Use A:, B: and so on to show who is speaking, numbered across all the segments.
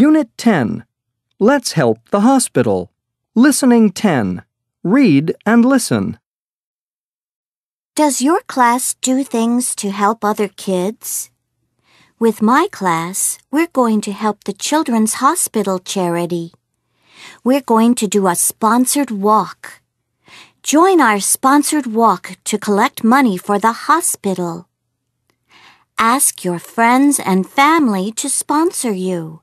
A: Unit 10. Let's help the hospital. Listening 10. Read and listen.
B: Does your class do things to help other kids? With my class, we're going to help the Children's Hospital charity. We're going to do a sponsored walk. Join our sponsored walk to collect money for the hospital. Ask your friends and family to sponsor you.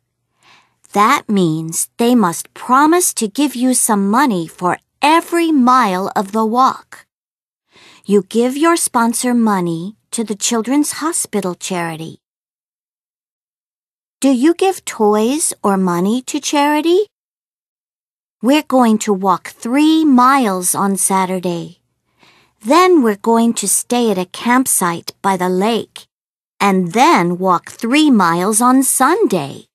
B: That means they must promise to give you some money for every mile of the walk. You give your sponsor money to the Children's Hospital charity. Do you give toys or money to charity? We're going to walk three miles on Saturday. Then we're going to stay at a campsite by the lake and then walk three miles on Sunday.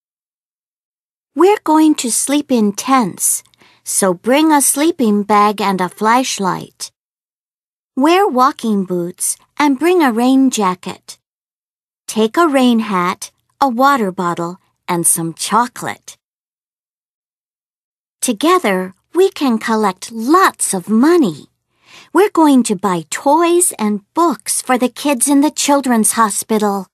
B: We're going to sleep in tents, so bring a sleeping bag and a flashlight. Wear walking boots and bring a rain jacket. Take a rain hat, a water bottle, and some chocolate. Together, we can collect lots of money. We're going to buy toys and books for the kids in the children's hospital.